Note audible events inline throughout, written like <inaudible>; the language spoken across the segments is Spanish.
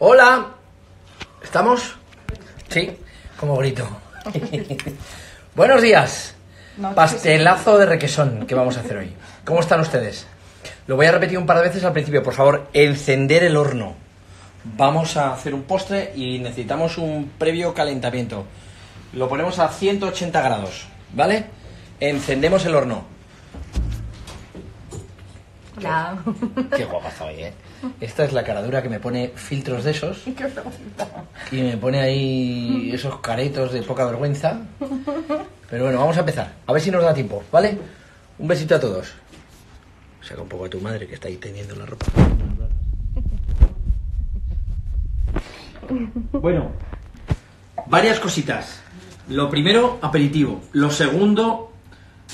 Hola. ¿Estamos? Sí, como grito. <laughs> Buenos días. Pastelazo de requesón que vamos a hacer hoy. ¿Cómo están ustedes? Lo voy a repetir un par de veces al principio. Por favor, encender el horno. Vamos a hacer un postre y necesitamos un previo calentamiento. Lo ponemos a 180 grados, ¿vale? Encendemos el horno. Hola. Qué guapa estoy, ¿eh? Esta es la caradura que me pone filtros de esos. Y me pone ahí esos caretos de poca vergüenza. Pero bueno, vamos a empezar. A ver si nos da tiempo, ¿vale? Un besito a todos. Saca un poco a tu madre que está ahí teniendo la ropa. Bueno, varias cositas. Lo primero, aperitivo. Lo segundo,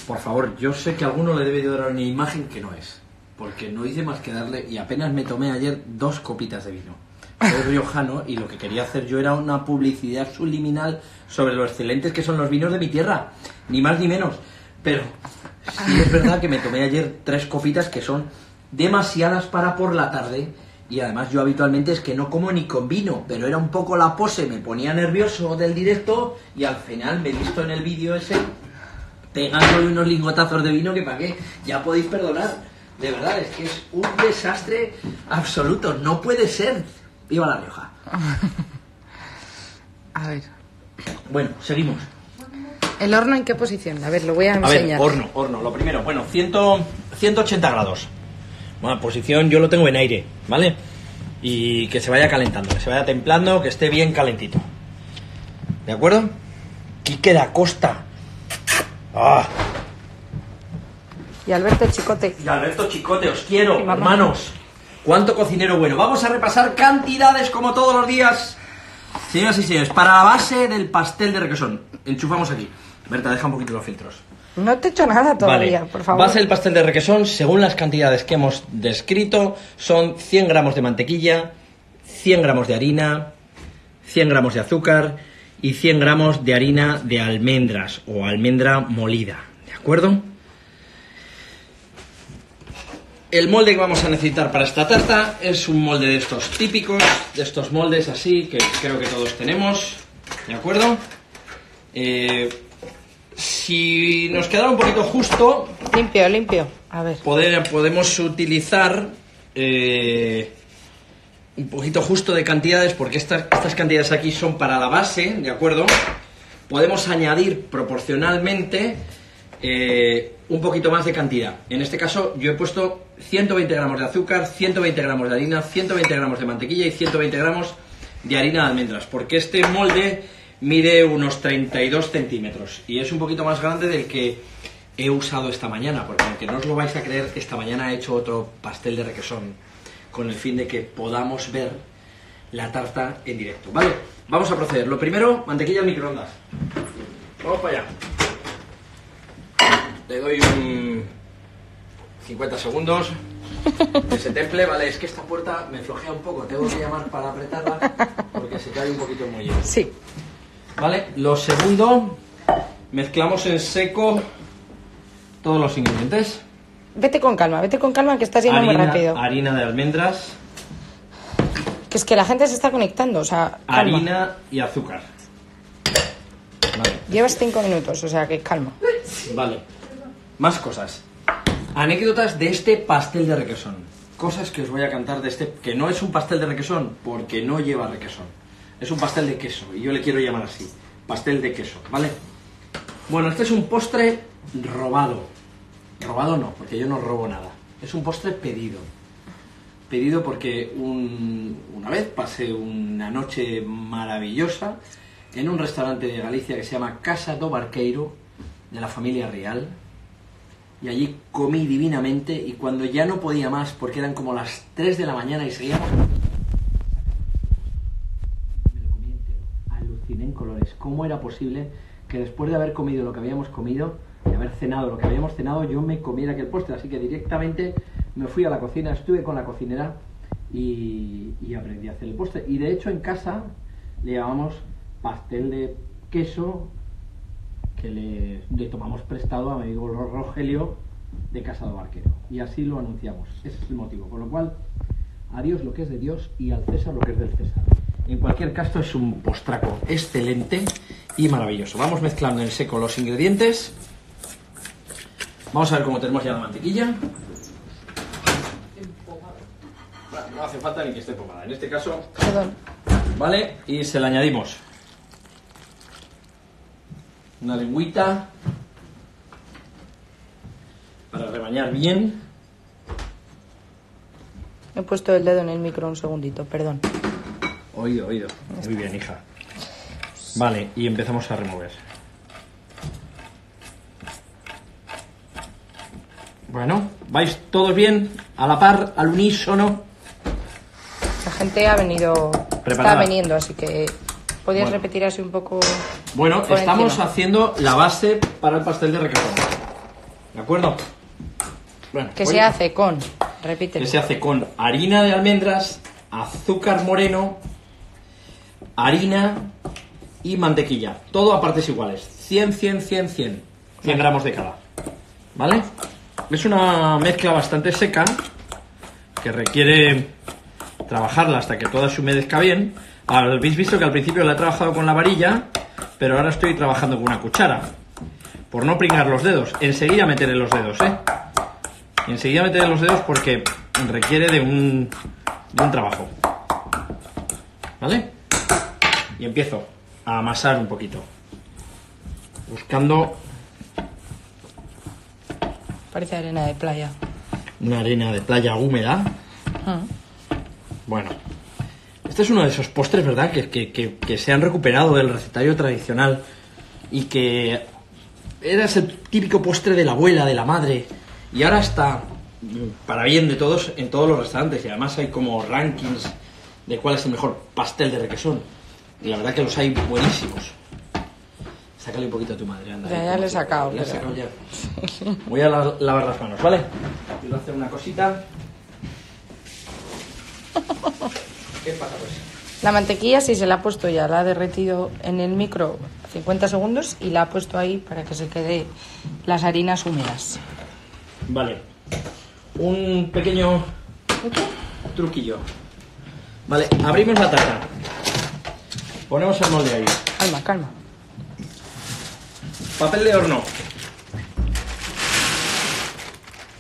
por favor, yo sé que a alguno le debe de dar una imagen que no es. Porque no hice más que darle, y apenas me tomé ayer dos copitas de vino. Soy riojano y lo que quería hacer yo era una publicidad subliminal sobre lo excelentes que son los vinos de mi tierra. Ni más ni menos. Pero sí es verdad que me tomé ayer tres copitas que son demasiadas para por la tarde. Y además yo habitualmente es que no como ni con vino, pero era un poco la pose, me ponía nervioso del directo y al final me he visto en el vídeo ese pegándole unos lingotazos de vino que para qué, ya podéis perdonar. De verdad, es que es un desastre absoluto, no puede ser. Viva La Rioja. <laughs> A ver. Bueno, seguimos. ¿El horno en qué posición? A ver, lo voy a A enseñar. ver, horno, horno, lo primero. Bueno, 100, 180 grados. Bueno, posición yo lo tengo en aire, ¿vale? Y que se vaya calentando, que se vaya templando, que esté bien calentito. ¿De acuerdo? Quique da Costa. ¡Ah! Y Alberto Chicote. Y Alberto Chicote, os quiero, hermanos. ¿Cuánto cocinero bueno? Vamos a repasar cantidades como todos los días. Señoras y señores, para la base del pastel de requesón. Enchufamos aquí. Berta, deja un poquito los filtros. No te he hecho nada todavía, Vale. por favor. Base del pastel de requesón, según las cantidades que hemos descrito, son 100 gramos de mantequilla, 100 gramos de harina, 100 gramos de azúcar y 100 gramos de harina de almendras o almendra molida. ¿De acuerdo? El molde que vamos a necesitar para esta tarta es un molde de estos típicos, de estos moldes así, que creo que todos tenemos. ¿De acuerdo? Eh, si nos quedara un poquito justo, Limpio, limpio. A ver. poder- podemos utilizar eh, un poquito justo de cantidades, porque estas, estas cantidades aquí son para la base, ¿de acuerdo? Podemos añadir proporcionalmente eh, un poquito más de cantidad. En este caso yo he puesto 120 gramos de azúcar, 120 gramos de harina, 120 gramos de mantequilla y 120 gramos de harina de almendras, porque este molde mide unos 32 centímetros y es un poquito más grande del que he usado esta mañana, porque aunque no os lo vais a creer, esta mañana he hecho otro pastel de requesón con el fin de que podamos ver la tarta en directo. Vale, vamos a proceder. Lo primero, mantequilla en microondas. Vamos para allá. Le doy un 50 segundos. Que se temple, vale, es que esta puerta me flojea un poco, tengo que llamar para apretarla porque se cae un poquito el muelle. Sí. Vale, lo segundo, mezclamos en seco todos los ingredientes. Vete con calma, vete con calma que estás yendo muy rápido. harina de almendras, Que es que la gente se está conectando, o sea, calma. harina y azúcar. Vale, Llevas cinco minutos, o sea que calma. vale. Más cosas. Anécdotas de este pastel de requesón. Cosas que os voy a cantar de este, que no es un pastel de requesón, porque no lleva requesón. Es un pastel de queso, y yo le quiero llamar así. Pastel de queso, ¿vale? Bueno, este es un postre robado. Robado no, porque yo no robo nada. Es un postre pedido. Pedido porque un- una vez pasé una noche maravillosa en un restaurante de Galicia que se llama Casa do Barqueiro, de la familia real. Y allí comí divinamente y cuando ya no podía más, porque eran como las 3 de la mañana y seguíamos... Me lo comí entero. Aluciné en colores. ¿Cómo era posible que después de haber comido lo que habíamos comido, de haber cenado lo que habíamos cenado, yo me comiera aquel postre? Así que directamente me fui a la cocina, estuve con la cocinera y, y aprendí a hacer el postre. Y de hecho en casa le llamamos pastel de queso que le, le tomamos prestado a mi amigo Rogelio de Casa de Barquero. Y así lo anunciamos. Ese es el motivo. Con lo cual, a Dios lo que es de Dios y al César lo que es del César. En cualquier caso es un postraco excelente y maravilloso. Vamos mezclando en seco los ingredientes. Vamos a ver cómo tenemos ya la mantequilla. No hace falta ni que esté pomada. En este caso, Perdón. ¿vale? Y se le añadimos una lengüita para rebañar bien. He puesto el dedo en el micro un segundito, perdón. Oído, oído. Muy bien, hija. Vale, y empezamos a remover. Bueno, ¿vais todos bien? ¿A la par? ¿Al unísono? La gente ha venido. Preparada. Está viniendo, así que. ¿Podrías Bueno. repetir así un poco? Bueno, estamos encima. haciendo la base para el pastel de requesón. ¿De acuerdo? Bueno, Que voy- se hace con. Repítelo. que se hace con harina de almendras, azúcar moreno, harina y mantequilla. Todo a partes iguales. 100, 100, 100, 100. 100 gramos de cada. ¿Vale? Es una mezcla bastante seca que requiere trabajarla hasta que toda se humedezca bien. Habéis visto que al principio la he trabajado con la varilla, pero ahora estoy trabajando con una cuchara. Por no pringar los dedos. Enseguida meteré los dedos, ¿eh? Enseguida meteré los dedos porque requiere de un, de un trabajo. ¿Vale? Y empiezo a amasar un poquito. Buscando Parece arena de playa. una arena de playa húmeda. Ah. Bueno, este es uno de esos postres, ¿verdad? Que, que- que- que se han recuperado del recetario tradicional y que era el típico postre de la abuela, de la madre, y ahora está para bien de todos en todos los restaurantes y además hay como rankings de cuál es el mejor pastel de requesón. Y la verdad que los hay buenísimos. Sácale un poquito a tu madre, anda. Ya, ahí, ya como le he sacado, le he sacado ya. Voy a la- lavar las manos, ¿vale? Quiero hacer una cosita. <laughs> ¿Qué pasa pues? La mantequilla sí se la ha puesto ya, la ha derretido en el micro 50 segundos y la ha puesto ahí para que se quede las harinas húmedas. Vale. Un pequeño truquillo. Vale, abrimos la taza. Ponemos el molde ahí. Calma, calma. Papel de horno.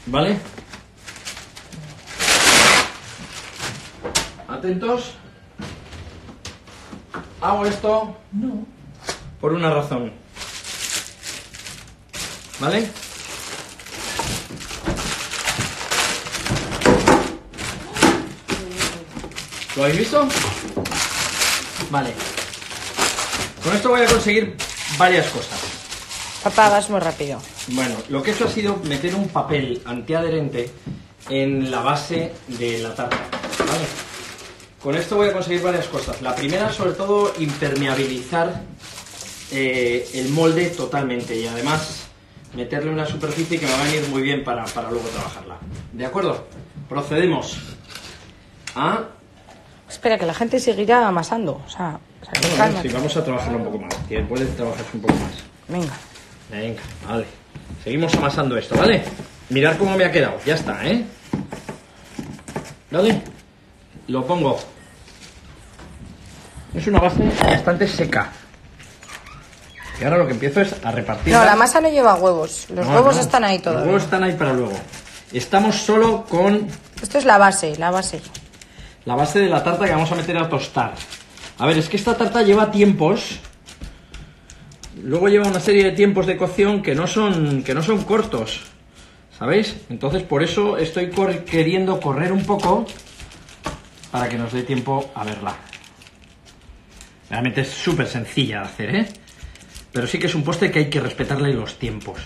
¿Vale? Atentos. Hago esto por una razón. ¿Vale? ¿Lo habéis visto? Vale. Con esto voy a conseguir varias cosas. Papá, vas muy rápido. Bueno, lo que he hecho ha sido meter un papel antiadherente en la base de la tarta. ¿vale? Con esto voy a conseguir varias cosas. La primera, sobre todo, impermeabilizar eh, el molde totalmente y además meterle una superficie que me va a venir muy bien para, para luego trabajarla. ¿De acuerdo? Procedemos a... Espera, que la gente seguirá amasando. O sea, o sea, que Bueno, calma. sí, vamos a trabajarlo un poco más. Que puede trabajarse un poco más. Venga. Venga, vale. Seguimos amasando esto, ¿vale? Mirad cómo me ha quedado. Ya está, ¿eh? ¿Vale? Lo pongo. Es una base bastante seca. Y ahora lo que empiezo es a repartir. No, la masa no lleva huevos. Los huevos están ahí Los todavía. huevos están ahí para luego. Estamos solo con Esto es la base, la base. la base de la tarta que vamos a meter a tostar. A ver, es que esta tarta lleva tiempos. Luego lleva una serie de tiempos de cocción que no son, que no son cortos. ¿Sabéis? Entonces por eso estoy cor- queriendo correr un poco para que nos dé tiempo a verla. Realmente es súper sencilla de hacer, ¿eh? Pero sí que es un postre que hay que respetarle los tiempos.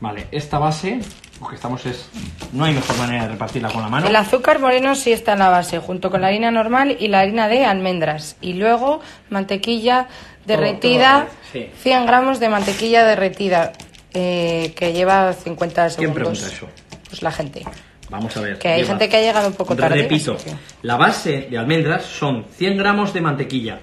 Vale, esta base, lo que estamos es... No hay mejor manera de repartirla con la mano. El azúcar moreno sí está en la base, junto con la harina normal y la harina de almendras. Y luego mantequilla derretida, todo, sí. 100 gramos de mantequilla derretida, eh, que lleva 50 ¿Quién segundos. pregunta eso? Pues la gente. Vamos a ver. Que hay gente que ha llegado un poco tarde, Repito, la base de almendras son 100 gramos de mantequilla,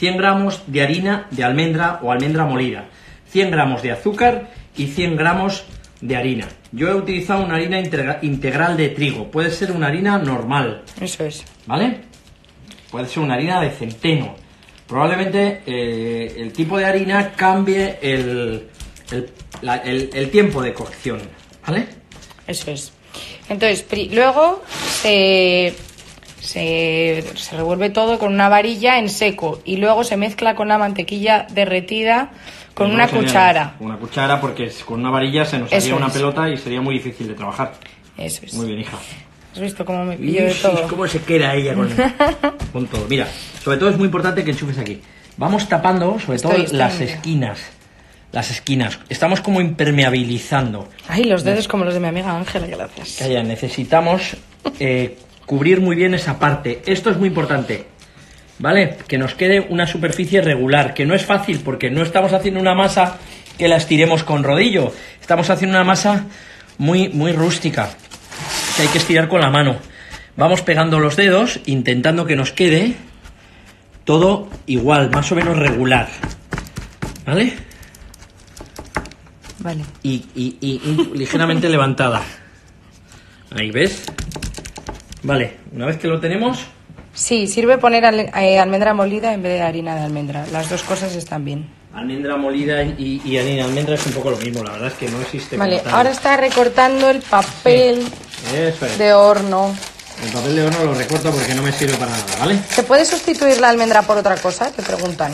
100 gramos de harina de almendra o almendra molida, 100 gramos de azúcar y 100 gramos de harina. Yo he utilizado una harina integra- integral de trigo. Puede ser una harina normal, Eso es. ¿vale? Puede ser una harina de centeno. Probablemente eh, el tipo de harina cambie el, el- la- el- el tiempo de cocción, ¿vale? Eso es. Entonces, luego se, se, se revuelve todo con una varilla en seco y luego se mezcla con la mantequilla derretida con una cuchara. Una cuchara porque con una varilla se nos Eso haría una es. pelota y sería muy difícil de trabajar. Eso es. Muy bien, hija. ¿Has visto cómo me pillo de todo? ¿Cómo se queda ella con, <laughs> con todo? Mira, sobre todo es muy importante que enchufes aquí. Vamos tapando, sobre todo Estoy- estoy las esquinas. Las esquinas. Estamos como impermeabilizando. Ay, los dedos como los de mi amiga Ángela, gracias. Calla, necesitamos eh, cubrir muy bien esa parte. Esto es muy importante. ¿Vale? Que nos quede una superficie regular, que no es fácil porque no estamos haciendo una masa que la estiremos con rodillo. Estamos haciendo una masa muy, muy rústica, que hay que estirar con la mano. Vamos pegando los dedos, intentando que nos quede todo igual, más o menos regular. ¿Vale? Vale. y, y- y ligeramente levantada. Ahí ves. Vale, una vez que lo tenemos, Sí, sirve poner al- eh, almendra molida en vez de harina de almendra. Las dos cosas están bien. almendra molida y, y harina de almendra es un poco lo mismo, la verdad es que no existe. Vale, ahora está recortando el papel es. de horno. El papel de horno lo recorto porque no me sirve para nada, ¿vale? ¿Se puede sustituir la almendra por otra cosa? Te preguntan.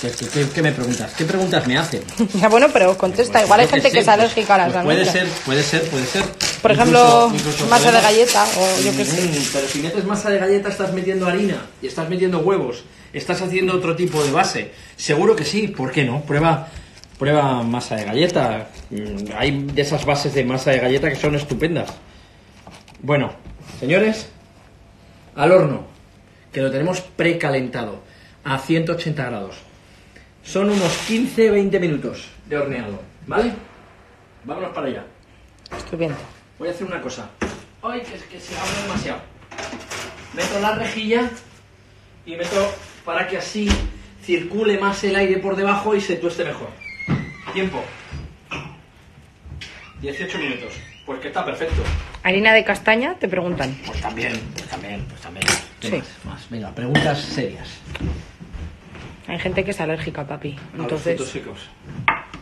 ¿Qué, qué- qué- qué me preguntas? ¿Qué preguntas me hacen? <laughs> Ya bueno, pero contesta. Pues Igual hay gente que sé, es alérgica a las pues Puede almendras. ser, puede ser, puede ser. Por ejemplo, masa de galleta o yo qué sé. Mm, Pero si metes masa de galleta estás metiendo harina y estás metiendo huevos, estás haciendo otro tipo de base. Seguro que sí, ¿por qué no? Prueba, prueba masa de galleta. Mm, Hay de esas bases de masa de galleta que son estupendas. Bueno, señores, al horno, que lo tenemos precalentado a 180 grados. Son unos 15-20 minutos de horneado, ¿vale? Vámonos para allá. Estupendo. Voy a hacer una cosa. Ay, que es que se abre demasiado. Meto la rejilla y meto para que así circule más el aire por debajo y se tueste mejor. Tiempo. 18 minutos. Pues que está perfecto. Harina de castaña, te preguntan. Pues también, pues también, pues también. ¿Qué Sí. más? Más. Venga, preguntas serias. Hay gente que es alérgica, papi. A los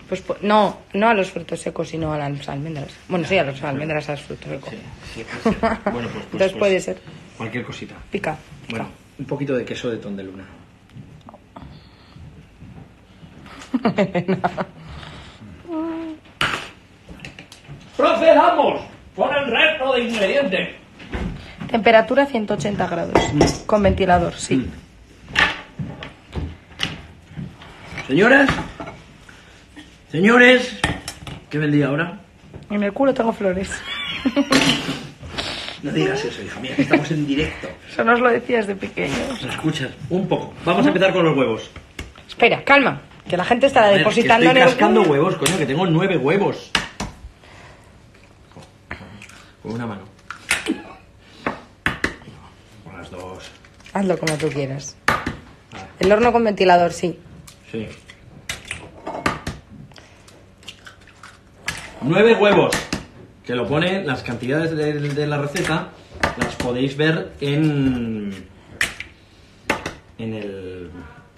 Pues po- no, no a los frutos secos, sino a las almendras. Bueno, sí, a las almendras, a los frutos secos. Sí, sí, puede ser. Bueno, pues, pues, Entonces pues, puede ser. Cualquier cosita. Pica. pica. Bueno, un poquito de queso de ton de luna. <laughs> ¡Procedamos! Por el resto de ingredientes. Temperatura 180 grados. Con ventilador, sí. Mm. Señoras, señores, ¿qué vendía ahora? En el culo tengo flores. No digas eso, hija mía, que estamos en directo. Eso nos lo decías de pequeños. ¿Me escuchas? Un poco. Vamos a empezar con los huevos. Espera, calma. Que la gente estará A ver, que depositando estoy en el cascando huevos, coño, que tengo nueve huevos. Con una mano. Con las dos. Hazlo como tú quieras. El horno con ventilador, sí. Sí. Nueve huevos. Que lo pone, las cantidades de, de la receta las podéis ver en. en el.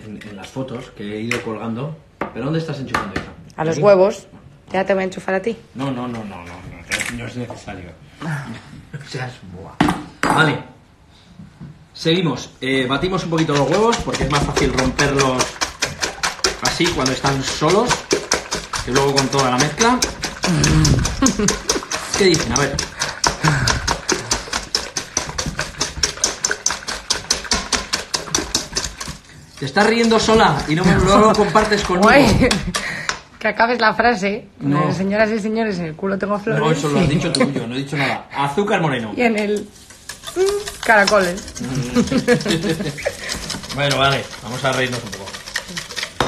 En, en las fotos que he ido colgando. ¿Pero dónde estás enchufando, hija? A los huevos. Ya te voy a enchufar a ti. No, no, no, no, no, no, no es necesario. <laughs> Seas boa. Vale. Seguimos. Eh, batimos un poquito los huevos porque es más fácil romperlos así cuando están solos que luego con toda la mezcla. ¿Qué dicen? A ver. Te estás riendo sola y no, me- no lo <laughs> compartes conmigo. Guay. Que acabes la frase. No. Eh, Señoras y señores, en el culo tengo flores. No, eso lo has dicho tú, yo no he dicho nada. Azúcar moreno. Y en el... mm, Caracoles. <laughs> Bueno, vale, vamos a reírnos un poco.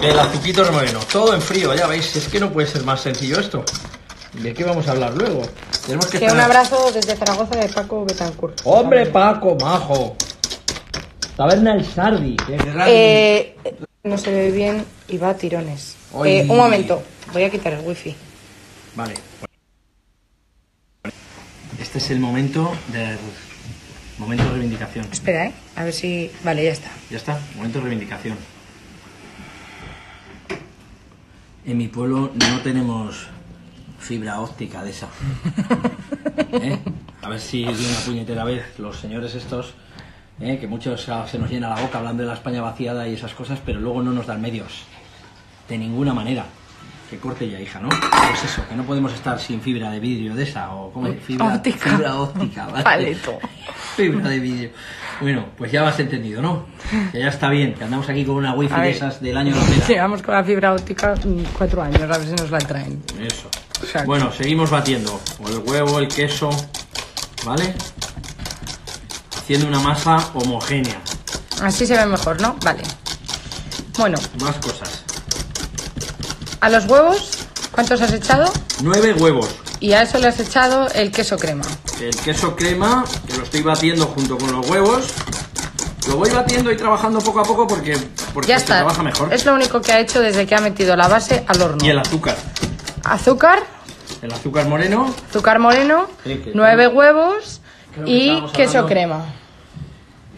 El azuquito remolino, todo en frío, ya veis, es que no puede ser más sencillo esto. ¿De qué vamos a hablar luego? Tenemos que Que un abrazo desde Zaragoza de Paco Betancourt. ¡Hombre, Paco, majo! Taberna El Sardi. gran- Eh, no se ve bien y va a tirones. Eh, un momento, voy a quitar el wifi. Vale. Este es el momento de momento de reivindicación. Espera, ¿eh? A ver si... Vale, ya está. Ya está, momento de reivindicación. En mi pueblo no tenemos fibra óptica de esa. <laughs> ¿Eh? A ver si de una puñetera vez los señores estos, ¿eh? que muchos ah, se nos llena la boca hablando de la España vaciada y esas cosas, pero luego no nos dan medios. De ninguna manera. Que corte ya, hija, ¿no? Pues eso, que no podemos estar sin fibra de vidrio de esa, o ¿cómo es? Fibra Óptica. Fibra óptica, ¿vale? Tú. <laughs> Fibra de vidrio. Bueno, pues ya has entendido, ¿no? Que ya está bien, que andamos aquí con una wifi de esas del año 2000. Llevamos con la fibra óptica cuatro años, a ver si nos la traen. Eso. Exacto. Bueno, seguimos batiendo. O el huevo, el queso, ¿vale? Haciendo una masa homogénea. Así se ve mejor, ¿no? Vale. Bueno, Más cosas. a los huevos, ¿cuántos has echado? Nueve huevos. Y a eso le has echado el queso crema. El queso crema, que lo estoy batiendo junto con los huevos. Lo voy batiendo y trabajando poco a poco porque, porque Ya se está. trabaja mejor. Es lo único que ha hecho desde que ha metido la base al horno. Y el azúcar. Azúcar, El azúcar moreno. azúcar moreno, que- nueve huevos Creo y queso hablando- crema.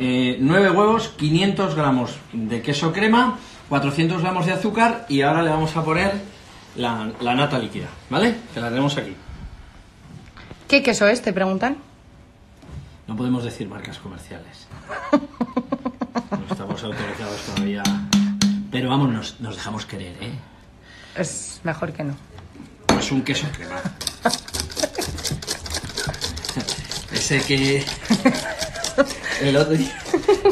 eh, 9 huevos, 500 gramos de queso crema, 400 gramos de azúcar y ahora le vamos a poner la, la nata líquida, ¿vale? Que la tenemos aquí. ¿Qué queso es? Te preguntan. No podemos decir marcas comerciales. <laughs> No estamos autorizados todavía. Pero vamos, nos, nos dejamos querer, ¿eh? Es mejor que no. Pues un queso crema. Ese que... El otro día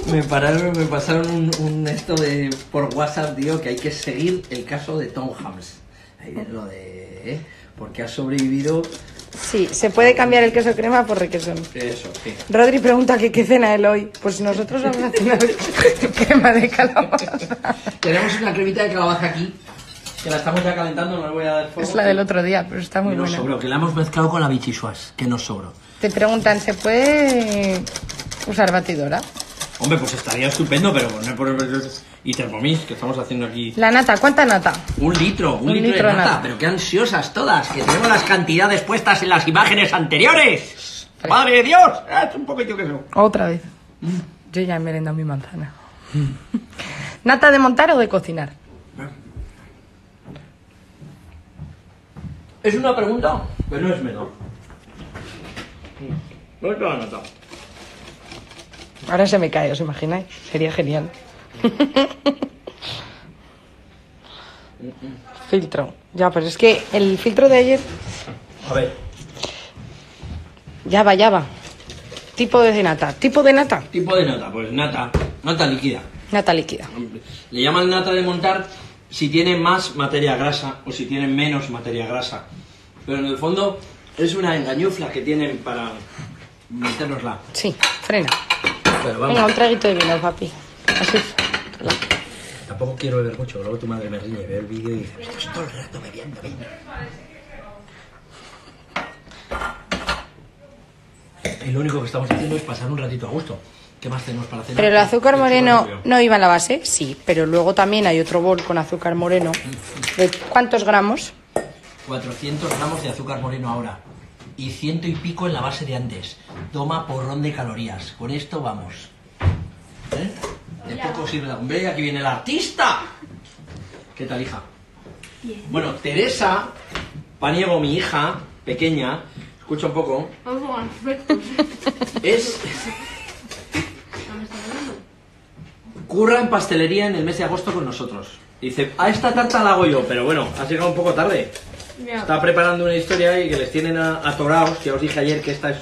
me pararon, me pasaron un, un esto de por WhatsApp, tío, que hay que seguir el caso de Tom Hams. Ahí viene lo de... ¿eh? Porque ha sobrevivido... Sí, se puede cambiar el queso crema por requesón. Eso, sí. Rodri pregunta que qué cena él hoy. Pues nosotros vamos a cenar <laughs> crema de calabaza. Tenemos una cremita de calabaza aquí, que la estamos ya calentando, no le voy a dar fuego. Es la del otro día, pero está muy nos buena. sobró, que la hemos mezclado con la bichisuas, que nos sobró. Te preguntan, ¿se puede usar batidora? Hombre, pues estaría estupendo, pero no por... Y Thermomix, que estamos haciendo aquí. La nata, ¿cuánta nata? Un litro, un, Un litro, litro de de nata. nata. Pero qué ansiosas todas, que tenemos las cantidades puestas en las imágenes anteriores. ¡Madre de Dios! Es un poquito que eso. Otra vez. Yo ya he merendado mi manzana. <laughs> ¿Nata de montar o de cocinar? Es una pregunta, pero no es menor. No es la nata. Ahora se me cae, ¿os imagináis? Sería genial. <laughs> filtro. Ya, pero es que el filtro de ayer A ver, ya va, ya va. Tipo de nata. Tipo de nata. tipo de nata, pues nata, nata líquida. Nata líquida. Le llaman nata de montar si tiene más materia grasa o si tiene menos materia grasa. Pero en el fondo es una engañufla que tienen para metérnosla. Sí, frena. Pero Venga, un traguito de vino, papi. Así. tampoco quiero beber mucho, luego tu madre me riñe, ve el vídeo y dice, estás todo el rato bebiendo, bebiendo. Y lo único que estamos haciendo es pasar un ratito a gusto. ¿Qué más tenemos para hacer? Pero el azúcar moreno no iba en la base, sí, pero luego también hay otro bol con azúcar moreno. ¿De cuántos gramos? 400 gramos de azúcar moreno ahora. Y ciento y pico en la base de antes. Toma porrón de calorías. Con esto vamos. ¿Eh? De poco sirve. Hombre, aquí viene el artista. ¿Qué tal, hija? Bueno, Teresa Paniego, mi hija pequeña, escucha un poco, es <laughs> curra en pastelería en el mes de agosto con nosotros. Dice, a esta tarta la hago yo, pero bueno, has llegado un poco tarde. Ya. Está preparando una historia ahí que les tienen atorados, que os dije ayer que esta es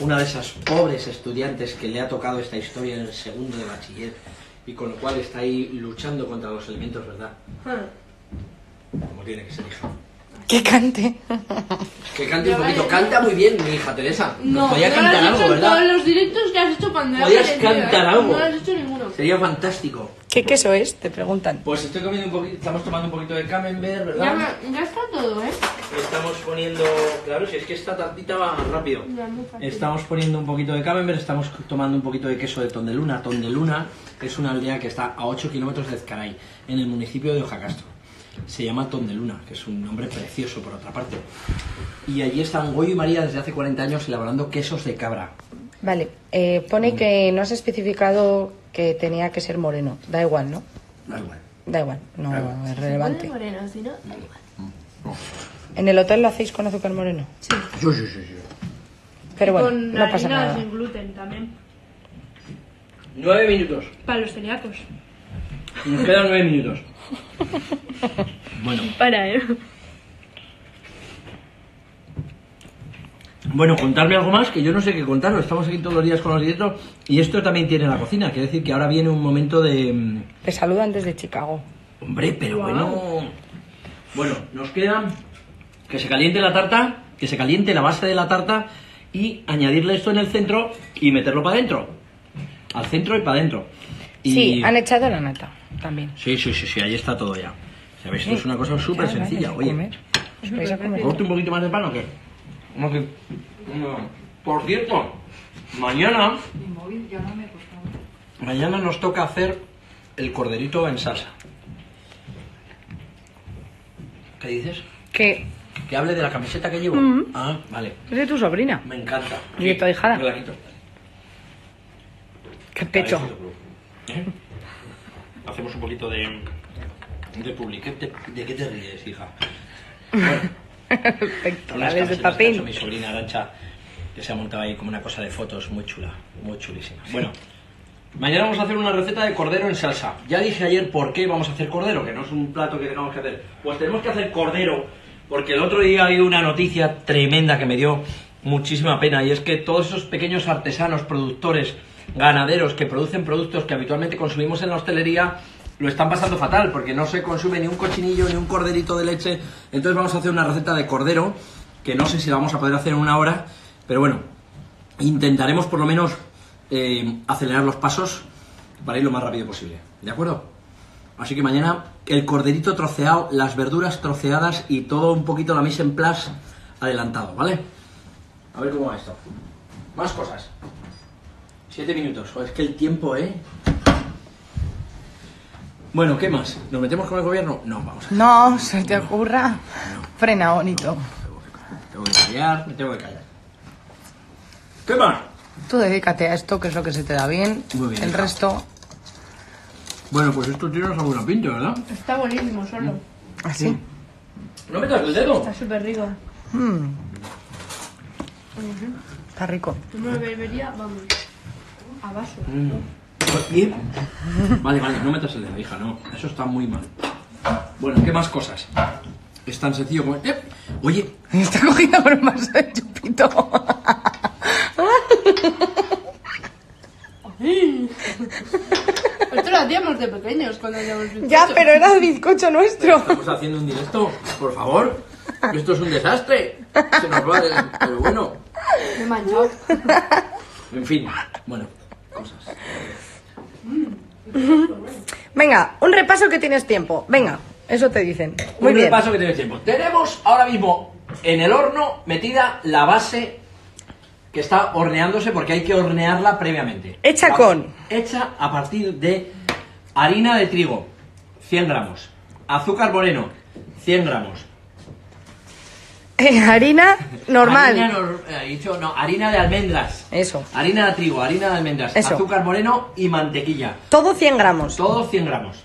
una de esas pobres estudiantes que le ha tocado esta historia en el segundo de bachiller y con lo cual está ahí luchando contra los elementos, ¿verdad? Ah. Como tiene que ser hija. Que cante. Que cante un poquito. Canta muy bien, mi hija Teresa. No, Podía no cantar lo has algo, hecho en ¿verdad? todos los directos que has hecho cuando era Podías pequeña, ¿eh? cantar algo. No lo has hecho ninguno. Sería fantástico. ¿Qué queso es? Te preguntan. Pues estoy comiendo un poquito, estamos tomando un poquito de camembert, Ya, ¿verdad? me- ya está todo, ¿eh? Estamos poniendo, claro, si es que esta tartita va rápido. Ya, muy fácil. Estamos poniendo un poquito de camembert, estamos tomando un poquito de queso de Tondeluna. Tondeluna es una aldea que está a 8 kilómetros de Ezcaray, en el municipio de Ojacastro. Se llama Ton de Luna, que es un nombre precioso por otra parte. Y allí están Goyo y María desde hace 40 años elaborando quesos de cabra. Vale, eh, pone que no has especificado que tenía que ser moreno. Da igual, ¿no? Da igual. Da igual, no Da igual. es relevante. moreno, si no, da igual. ¿En el hotel lo hacéis con azúcar moreno? Sí, sí, sí, sí. Pero bueno, Con no pasa nada. sin gluten también. Nueve minutos. Para los celíacos. Nos quedan nueve minutos. <laughs> Bueno, Para, ¿eh? bueno, contarme algo más, que yo no sé qué contaros. Estamos aquí todos los días con los directos y esto también tiene la cocina. Quiere decir que ahora viene un momento de... mm, Te saludan desde Chicago. Hombre, pero bueno... Bueno, nos queda que se caliente la tarta, que se caliente la base de la tarta y añadirle esto en el centro y meterlo para adentro. Al centro y para adentro. Y... Sí, han echado la nata también. Sí, sí, sí, sí, ahí está todo ya. ¿Sabes? Esto es una cosa súper Ya, sencilla. Oye. ¿corte un poquito más de pan o qué? No, que- no. Por cierto, mañana... Mañana nos toca hacer el corderito en salsa. ¿Qué dices? Que ¿Que hable de la camiseta que llevo? Ah, vale. es de tu sobrina. Me encanta. ¿Y de tu ahijada? Me la quito. Qué pecho. ¿Eh? Hacemos un poquito de... De publi. ¿Qué te- ¿De qué te ríes, hija? Bueno, La de papel. hecho mi sobrina Arancha, que se ha montado ahí como una cosa de fotos muy chula, muy chulísima. Bueno, mañana vamos a hacer una receta de cordero en salsa. Ya dije ayer por qué vamos a hacer cordero, que no es un plato que tengamos que hacer. Pues tenemos que hacer cordero, porque el otro día ha habido una noticia tremenda que me dio muchísima pena, y es que todos esos pequeños artesanos, productores, ganaderos que producen productos que habitualmente consumimos en la hostelería, lo están pasando fatal porque no se consume ni un cochinillo ni un corderito de leche. Entonces vamos a hacer una receta de cordero que no sé si la vamos a poder hacer en una hora, pero bueno, intentaremos por lo menos eh, acelerar los pasos para ir lo más rápido posible. ¿De acuerdo? Así que mañana el corderito troceado, las verduras troceadas y todo un poquito la mise en place adelantado, ¿vale? A ver cómo va esto. Más cosas. Siete minutos. Joder, es que el tiempo, ¿eh? Bueno, ¿qué más? ¿Nos metemos con el gobierno? No, vamos a... No, se te ocurra. Frena, bonito. Tengo que callar, me tengo que callar. ¿Qué más? Tú dedícate a esto, que es lo que se te da bien. Muy bien, El hija. resto, Bueno, pues esto tiene una buena pinta, ¿verdad? Está buenísimo solo. así. No metas el dedo. Está súper rico. Mm. Está rico. Me lo bebería, vamos, a vaso. Oye. Vale, vale, no metas el dedo, hija, no. Eso está muy mal. Bueno, ¿qué más cosas? Es tan sencillo como... ¡Eh! Oye, <laughs> Me está cogiendo por un vaso de chupito. Esto lo hacíamos de pequeños cuando hacíamos ya, bizcocho. pero era el bizcocho nuestro. estamos haciendo un directo, por favor. Esto es un desastre. Se nos va de... Pero bueno, Me he manchado. en fin. Bueno. <laughs> Venga, un repaso que tienes tiempo. Venga, eso te dicen. Muy un bien. repaso que tienes tiempo. Tenemos ahora mismo en el horno metida la base que está horneándose porque hay que hornearla previamente. Hecha con- Hecha a partir de harina de trigo, 100 gramos. Azúcar moreno, 100 gramos. Eh, harina normal. Harina, nor- eh, dicho, no, harina de almendras. Eso. Harina de trigo, harina de almendras, Eso. azúcar moreno y mantequilla. Todo 100 gramos. Todo 100 gramos.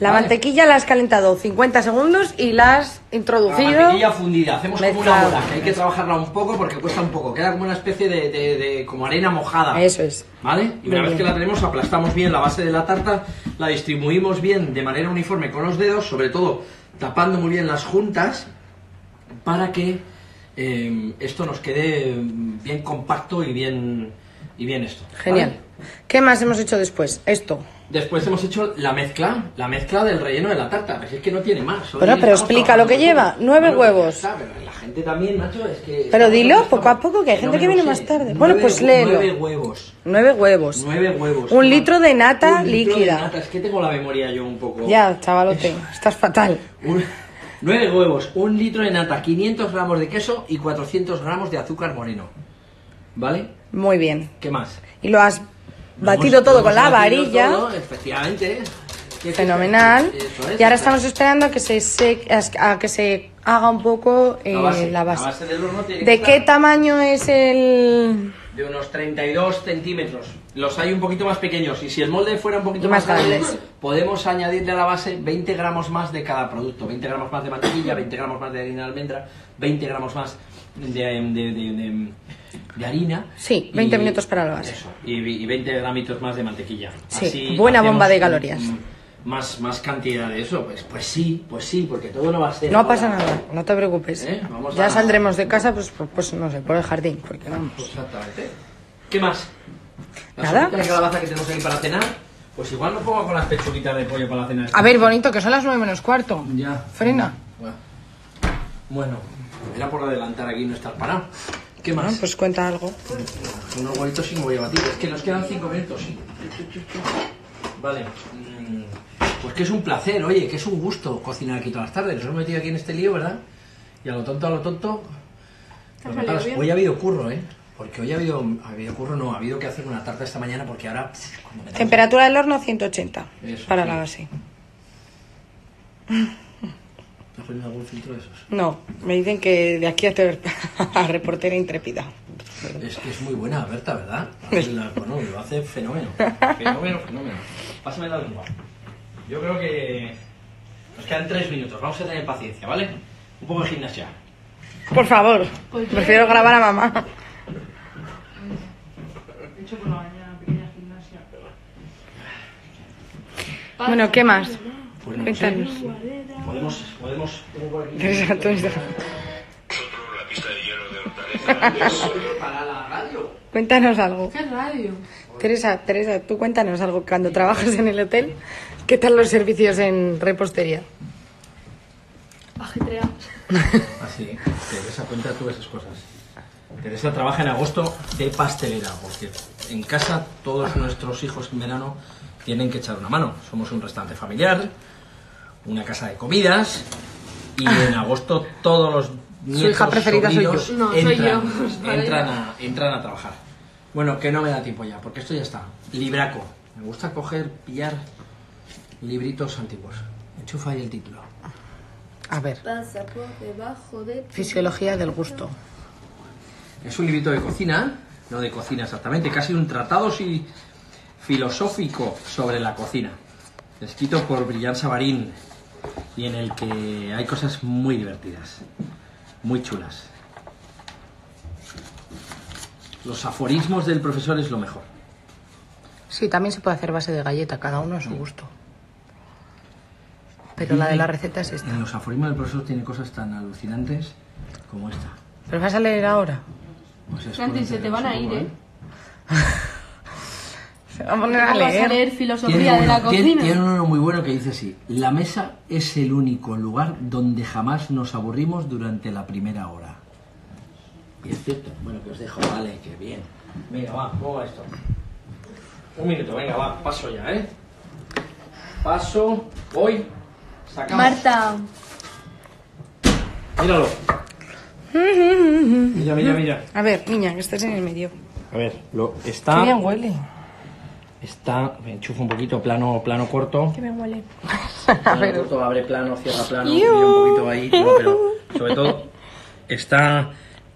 La ¿Vale? mantequilla la has calentado 50 segundos y la has La introducido. mantequilla fundida, hacemos como una mezclado. bola, que hay que trabajarla un poco porque cuesta un poco, queda como una especie de, de- de- como arena mojada. Eso es. ¿Vale? Y una vez que la tenemos, aplastamos bien la base de la tarta, la distribuimos bien de manera uniforme con los dedos, sobre todo tapando muy bien las juntas, para que eh, esto nos quede bien compacto y bien, y bien esto. ¿vale? Genial. ¿Qué más hemos hecho después? Esto. Después hemos hecho la mezcla, la mezcla del relleno de la tarta. Pues es que no tiene más. Hoy Bueno, pero explica lo que lleva. Nueve huevos. está, pero la gente también, macho, es que... Pero dilo poco a poco, que hay gente que viene más tarde. Bueno, pues léelo. Nueve huevos. Nueve huevos. Nueve huevos. Un litro de nata Un litro de líquida. nata. Es que tengo la memoria yo un poco... Ya, chavalote, <laughs> estás fatal. Un- Nueve huevos, un litro de nata, 500 gramos de queso y 400 gramos de azúcar moreno. ¿Vale? Muy bien. ¿Qué más? Y lo has Lo batido hemos- todo con la varilla. todo, efectivamente. ¿Qué fenomenal. es. Y ahora estamos esperando a que se, a que se haga un poco eh, La base, del horno tiene que ¿De qué tamaño es el...? De unos 32 centímetros. Los hay un poquito más pequeños. Y si el molde fuera un poquito Y más grande, podemos añadirle a la base 20 gramos más de cada producto. 20 gramos más de mantequilla, 20 gramos más de harina de almendra, 20 gramos más de, de- de- de- de harina. Sí, 20 minutos para la base. Eso, y, y 20 gramitos más de mantequilla. Sí, buena bomba de calorías. Más, más cantidad de eso, pues, pues sí, pues sí, porque todo no va a ser. No ahora. pasa nada, no te preocupes. ¿Eh? Vamos ya a- saldremos de casa, pues, pues, pues, no sé, por el jardín, porque vamos. Exactamente. ¿Qué más? La Nada. de calabaza que tenemos aquí para cenar. Pues igual me pongo con las pechuguitas de pollo para la cena. A ver, bonito, que son las nueve menos cuarto. Ya. Frena. Bueno. Bueno, era por adelantar aquí y no estar parado. ¿Qué más? Bueno, pues cuenta algo. Unos huevitos sin huevo batido. Es que nos quedan cinco minutos, sí. Vale. mm, Pues que es un placer, oye, que es un gusto cocinar aquí todas las tardes. Nos hemos metido aquí en este lío, ¿verdad? Y a lo tonto, a lo tonto. Hoy ha habido curro, ¿eh? Porque hoy ha habido, ha habido curro, no, ha habido que hacer una tarta esta mañana porque ahora. metamos- Temperatura del horno 180 Eso, para sí. la base. ¿Has ponido algún filtro de esos? No, me dicen que de aquí a, ter- a reportera intrépida. Es que es muy buena, Berta, ¿verdad? <laughs> Bueno, lo hace fenómeno. Fenómeno, fenómeno. Pásame la lengua. Yo creo que nos quedan tres minutos. Vamos a tener paciencia, ¿vale? Un poco de gimnasia. Por favor, Pues prefiero grabar a mamá. Por la mañana pequeña gimnasia. Bueno, ¿qué más? Pues no sé. Cuéntanos. Podemos, podemos. por eres de- la pista de hielo de Para la radio. Cuéntanos algo. ¿Qué radio? Teresa, Teresa, tú cuéntanos algo. Cuando trabajas en el hotel, ¿qué tal los servicios en repostería? Ajetreados. Así, Teresa, cuenta tú esas cosas. Teresa trabaja en agosto de pastelera, porque en casa todos nuestros hijos en verano tienen que echar una mano. Somos un restaurante familiar, una casa de comidas, y en agosto todos los nietos, Ah. hija preferida soy yo. No, soy entran, yo. entran, a, entran a trabajar. Bueno, que no me da tiempo ya, porque esto ya está. Libraco. Me gusta coger, pillar libritos antiguos. Enchufa ahí el título. A ver, Pasa por debajo de... fisiología del gusto. Es un librito de cocina, no de cocina exactamente, casi un tratado si- filosófico sobre la cocina, escrito por Brillant Savarín y en el que hay cosas muy divertidas, muy chulas. Los aforismos del profesor es lo mejor. Sí, también se puede hacer base de galleta, cada uno a su gusto. Pero la de la receta es esta. En los aforismos del profesor tiene cosas tan alucinantes como esta. ¿Pero vas a leer ahora? Pues es Santi, se te van a ir, supongo, ¿eh? <laughs> Se va a poner a ¿Cómo vas a leer. Tiene filosofía de la tiene- cocina? tiene uno muy bueno que dice así: La mesa es el único lugar donde jamás nos aburrimos durante la primera hora. Y es cierto. Bueno, que os dejo, vale, que bien. Venga, va, ¿cómo va esto? Un minuto, venga, va, paso ya, ¿eh? Paso, voy, sacamos. Marta, Míralo. Mira, mira, mira. A ver, niña, que estás en el medio. A ver, lo Qué está. bien huele. Está. Me enchufo un poquito, plano, plano corto. Qué bien huele. Plano <laughs> corto, abre plano, cierra plano, mira un poquito ahí, no, pero sobre todo está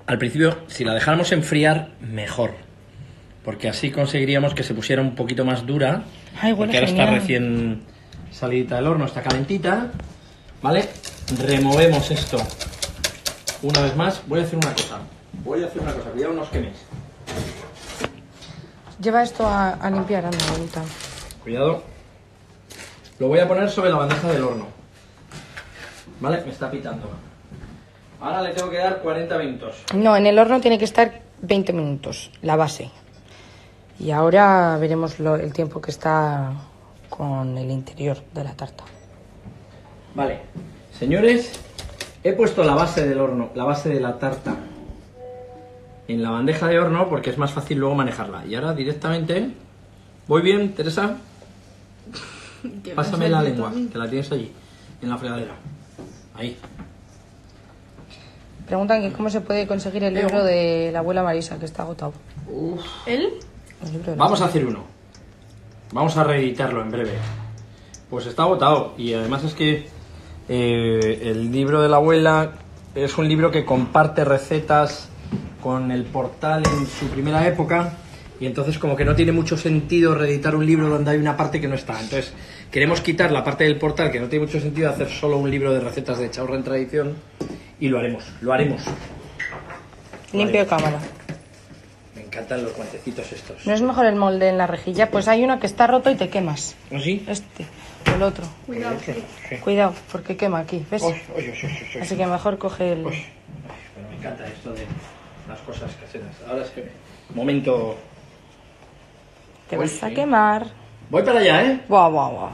al principio, si la dejáramos enfriar, mejor. Porque así conseguiríamos que se pusiera un poquito más dura. Ay, huele porque ahora está genial. recién salidita del horno, está calentita. ¿Vale? Removemos esto una vez más. Voy a hacer una cosa. Voy a hacer una cosa, cuidado, no os queméis. Lleva esto a, a limpiar, anda, bonita. Cuidado. Lo voy a poner sobre la bandeja del horno. ¿Vale? Me está pitando. Ahora le tengo que dar 40 minutos. No, en el horno tiene que estar 20 minutos, la base. Y ahora veremos lo- el tiempo que está con el interior de la tarta. Vale. Señores, he puesto la base del horno, la base de la tarta en la bandeja de horno porque es más fácil luego manejarla. Y ahora directamente... ¿Voy bien, Teresa? <laughs> Pásame la lengua, que la tienes allí, en la fregadera. Ahí. Preguntan que cómo se puede conseguir el libro de la abuela Marisa, que está agotado. ¿él? El libro de la- Vamos a hacer uno. Vamos a reeditarlo en breve. Pues está agotado. Y además es que eh, el libro de la abuela es un libro que comparte recetas con el portal en su primera época. Y entonces como que no tiene mucho sentido reeditar un libro donde hay una parte que no está. Entonces queremos quitar la parte del portal que no tiene mucho sentido hacer solo un libro de recetas de Chaurra en tradición. Y lo haremos, lo haremos. Limpio de cámara. Me encantan los guantecitos estos. ¿No es mejor el molde en la rejilla? Pues hay uno que está roto y te quemas. ¿Ah, sí? Este, el otro. Cuidado. Sí. Cuidado, porque quema aquí, ¿ves? Uy, uy, uy, uy, uy. Así que mejor coge el... Uy. Bueno, me encanta esto de las cosas caseras. Ahora se ve. Momento. Te Uy, vas a sí. quemar. Voy para allá, ¿eh? Guau, guau, guau.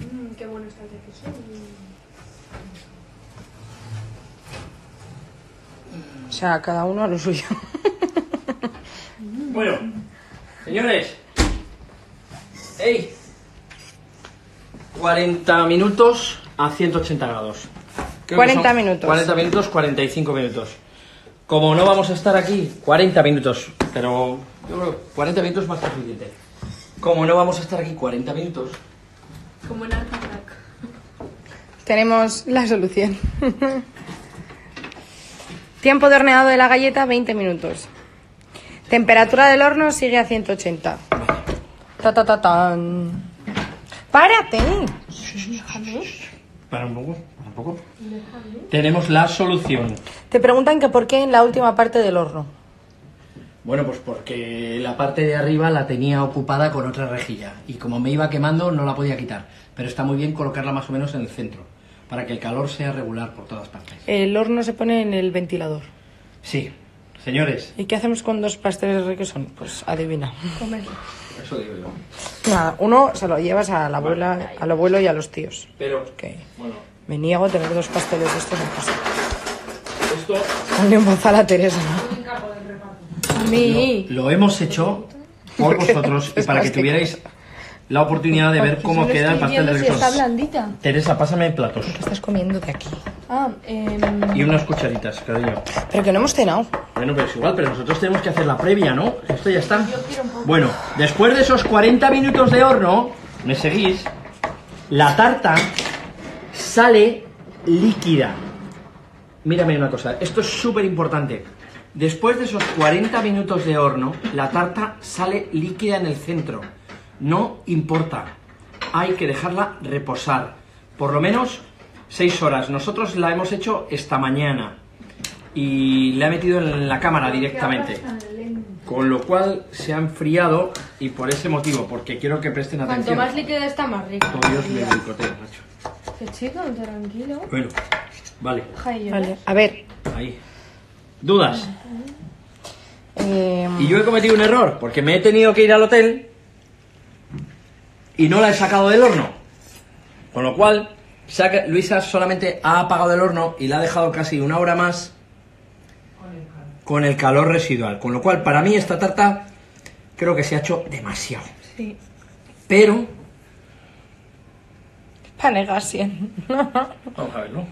Mm, qué bueno está el. O sea, cada uno a lo suyo. <laughs> Bueno, señores. ¡Ey! 40 minutos a 180 grados. Creo que 40 son minutos. 40 minutos, 45 minutos. Como no vamos a estar aquí 40 minutos, pero yo creo que 40 minutos más que suficiente. Como no vamos a estar aquí 40 minutos, Como en Ark Attack. Tenemos la solución. <laughs> Tiempo de horneado de la galleta, 20 minutos. Temperatura del horno sigue a 180. Ta, ta, ta, tan. ¡Párate! para un poco, para un poco. Tenemos la solución. Te preguntan que por qué en la última parte del horno. Bueno, pues porque la parte de arriba la tenía ocupada con otra rejilla y como me iba quemando no la podía quitar. Pero está muy bien colocarla más o menos en el centro para que el calor sea regular por todas partes. El horno se pone en el ventilador. Sí, señores, ¿Y qué hacemos con dos pasteles requesón? Pues adivina. Comerlo. eso digo yo. Nada, uno se lo llevas a la abuela, al abuelo y a los tíos. Pero, Que bueno, me niego a tener dos pasteles de estos en casa. esto Ponle un a la Teresa, ¿no? A mí. lo, lo hemos hecho por <laughs> vosotros y para que tuvierais la oportunidad de ver cómo queda el pastel de si está blandita. Teresa, pásame platos ¿Qué estás comiendo de aquí? Ah, em, y unas cucharitas, cariño. Pero que no hemos cenado. Bueno, pero es igual, pero nosotros tenemos que hacer la previa, ¿no? Esto ya está. Bueno, después de esos 40 minutos de horno, ¿me seguís? La tarta sale líquida. Mírame una cosa, esto es súper importante. Después de esos 40 minutos de horno, la tarta sale líquida en el centro. No importa. Hay que dejarla reposar. Por lo menos 6 horas. Nosotros la hemos hecho esta mañana. Y la he metido en la cámara directamente. Con lo cual se ha enfriado y por ese motivo, porque quiero que presten cuanto atención. más líquida está, más rico. Oh, Dios me boicoteo, macho. Qué chico, tranquilo. Bueno, vale. Vale, a ver. ahí. ¿Dudas? eh, Y yo he cometido un error, porque me he tenido que ir al hotel y no la he sacado del horno. Con lo cual, Luisa solamente ha apagado el horno y la ha dejado casi una hora más con el calor residual. Con lo cual, para mí esta tarta creo que se ha hecho demasiado. Sí. Pero, Panegasien. vamos a verlo.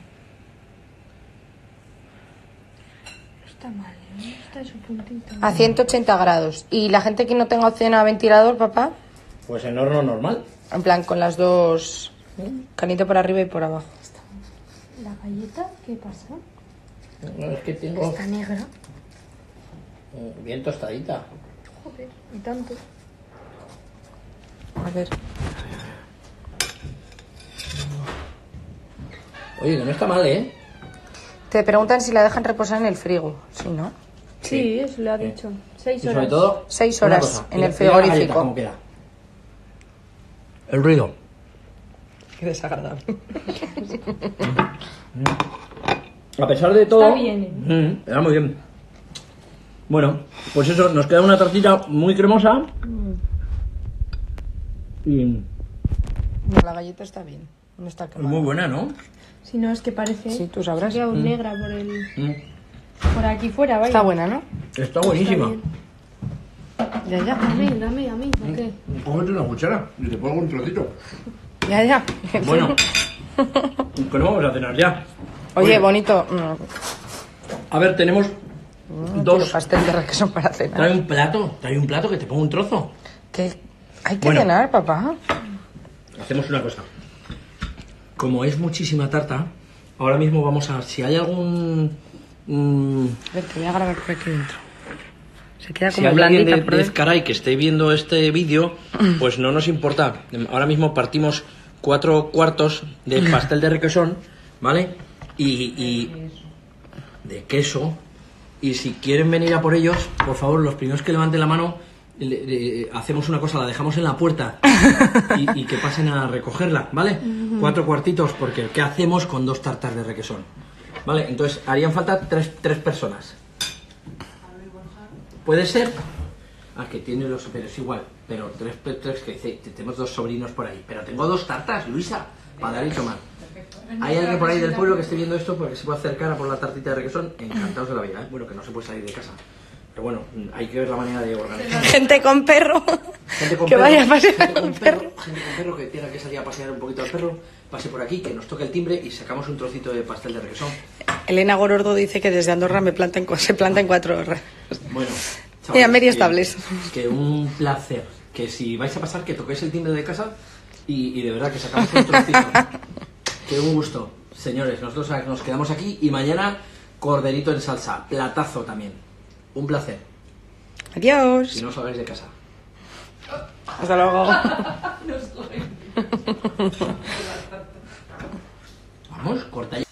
Está mal, ¿eh? Está en su puntito. A 180 grados. ¿Y la gente que no tenga opción a ventilador, papá? Pues en horno normal. En plan, con las dos... Caliente por arriba y por abajo. ¿La galleta? ¿Qué pasa? No, es que tengo Está negra. eh, bien tostadita. Joder, y tanto. A ver. Oye, que no está mal, ¿eh? Te preguntan si la dejan reposar en el frigo. Sí, ¿no? Sí, eso le ha dicho. Seis Y horas. sobre todo... Seis horas cosa, en el frigorífico. galleta cómo queda. El ruido. Qué desagradable. A pesar de todo... Está bien, Mm, está muy bien. Bueno, pues eso, nos queda una tortita muy cremosa. Y No, la galleta está bien. No está quemada. muy buena, ¿no? Si no, es que parece. Sí, tú sabrás. Se ha quedado negra por el. Mm, Por aquí fuera, vaya. Está buena, ¿no? Está buenísima. bien. Ya, ya. Dame, dame, a mí. ¿a qué? Cómete una cuchara y te pongo un trocito. Ya, ya. Bueno, <laughs> que no vamos a cenar ya. Oye, Oye. bonito. mm, A ver, tenemos Dos. Quiero pastel de requesón para cenar. Trae un plato, trae un plato que te pongo un trozo. Que hay que Bueno. cenar, papá. Hacemos una cosa. Como es muchísima tarta, ahora mismo vamos a... Si hay algún... mm, A ver, te voy a grabar por aquí dentro. Se queda si como hay alguien blandita de, por de. Ezcaray que esté viendo este vídeo, <clears throat> pues no nos importa. Ahora mismo partimos cuatro cuartos de <clears throat> pastel de requesón, ¿vale? Y, y de queso. Y si quieren venir a por ellos, por favor, los primeros que levanten la mano, le- le- hacemos una cosa, la dejamos en la puerta y, y que pasen a recogerla, ¿vale? Cuatro cuartitos, porque ¿qué hacemos con dos tartas de requesón? ¿Vale? Entonces harían falta tres, tres personas. ¿Puede ser? Ah, que tiene los... Pero es igual. Pero tres, tres que dice, tenemos dos sobrinos por ahí. Pero tengo dos tartas, Luisa, para dar y tomar. ¿Hay alguien por ahí del pueblo que esté viendo esto porque se puede acercar a por la tartita de requesón? Encantados de la vida, ¿eh? Bueno, que no se puede salir de casa. Pero bueno, hay que ver la manera de organizar. <laughs> Gente con perro. Gente con que perro, vaya a pasear gente con perro. perro, gente con perro que tenga que salir a pasear un poquito al perro, pase por aquí, que nos toque el timbre y sacamos un trocito de pastel de requesón. Elena Gorordo dice que desde Andorra me planta en, cu- se planta en cuatro horas. Bueno, Mira, medios que- tables. Que un placer. Que si vais a pasar, que toquéis el timbre de casa y, y de verdad que sacamos un trocito. <laughs> que un gusto. Señores, nosotros nos quedamos aquí y mañana corderito en salsa, platazo también. Un placer. Adiós. Y no os salgáis de casa. Hasta luego. <laughs> Vamos, corta ya.